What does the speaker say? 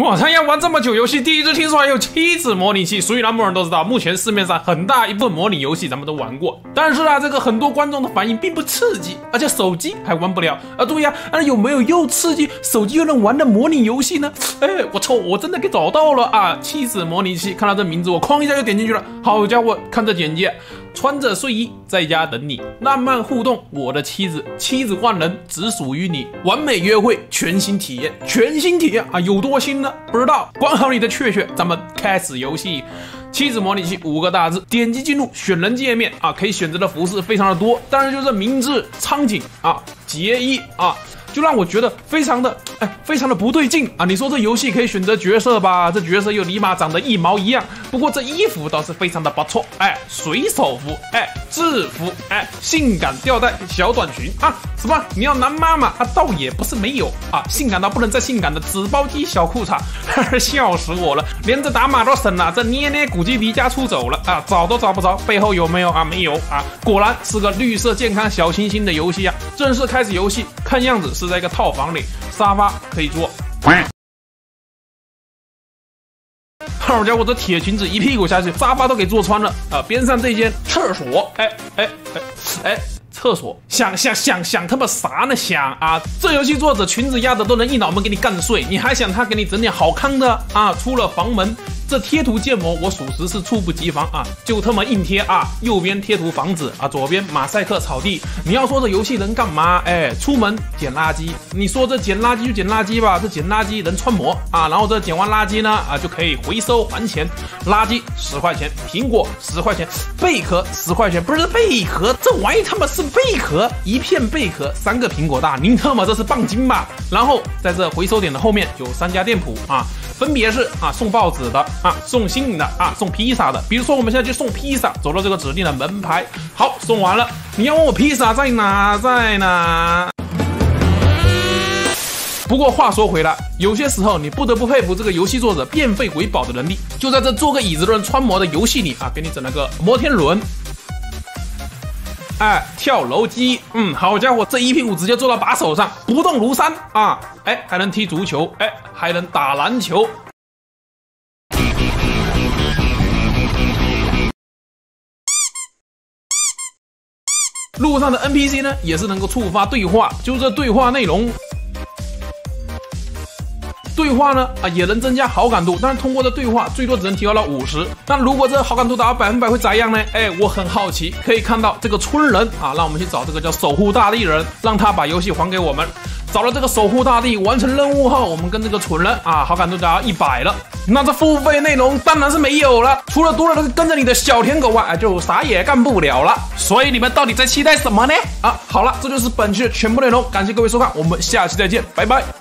我参要玩这么久游戏，第一次听说还有妻子模拟器。所以那么多人都知道，目前市面上很大一部分模拟游戏咱们都玩过，但是啊，这个很多观众的反应并不刺激，而且手机还玩不了啊。对呀，那有没有又刺激手机又能玩的模拟游戏呢？哎，我操，我真的给找到了啊！妻子模拟器，看到这名字，我哐一下就点进去了。好家伙，看这简介。穿着睡衣在家等你，浪漫互动，我的妻子，妻子万能，只属于你，完美约会，全新体验，全新体验啊，有多新呢？不知道，关好你的雀雀，咱们开始游戏。妻子模拟器五个大字，点击进入选人界面啊，可以选择的服饰非常的多，但是就是名字、场景啊、结衣啊。就让我觉得非常的哎，非常的不对劲啊！你说这游戏可以选择角色吧？这角色又立马长得一毛一样。不过这衣服倒是非常的不错，哎，水手服，哎，制服，哎，性感吊带小短裙啊！什么？你要男妈妈？啊，倒也不是没有啊，性感到不能再性感的纸包鸡小裤衩，哈哈笑死我了！连这打码都省了，这捏捏古鸡离家出走了啊，找都找不着，背后有没有啊？没有啊！果然是个绿色健康小清新的游戏啊！正式开始游戏，看样子。是在一个套房里，沙发可以坐。好家伙，这铁裙子一屁股下去，沙发都给坐穿了啊！边上这间厕所，哎哎哎哎，厕所，想想想想他妈啥呢？想啊！这游戏作者裙子压的都能一脑门给你干碎，你还想他给你整点好看的啊？出了房门。这贴图建模我属实是猝不及防啊，就他妈硬贴啊！右边贴图房子啊，左边马赛克草地。你要说这游戏能干嘛？哎，出门捡垃圾。你说这捡垃圾就捡垃圾吧，这捡垃圾能穿模啊。然后这捡完垃圾呢啊，就可以回收还钱。垃圾十块钱，苹果十块钱，贝壳十块钱，不是贝壳，这玩意他妈是贝壳，一片贝壳三个苹果大，您他妈这是棒金吧？然后在这回收点的后面有三家店铺啊。分别是啊，送报纸的啊，送信的啊，送披萨的。比如说，我们现在去送披萨，走到这个指定的门牌，好，送完了。你要问我披萨在哪，在哪？不过话说回来，有些时候你不得不佩服这个游戏作者变废为宝的能力。就在这坐个椅子都能穿模的游戏里啊，给你整了个摩天轮。哎，跳楼机，嗯，好家伙，这一屁股直接坐到把手上，不动如山啊！哎，还能踢足球，哎，还能打篮球。路上的 NPC 呢，也是能够触发对话，就这对话内容。对话呢啊也能增加好感度，但是通过这对话最多只能提高到五十。但如果这好感度达到百分百会咋样呢？哎，我很好奇。可以看到这个村人啊，让我们去找这个叫守护大地人，让他把游戏还给我们。找了这个守护大地，完成任务后，我们跟这个蠢人啊好感度达到一百了。那这付费内容当然是没有了，除了多了个跟着你的小舔狗外，就啥也干不了了。所以你们到底在期待什么呢？啊，好了，这就是本期的全部内容，感谢各位收看，我们下期再见，拜拜。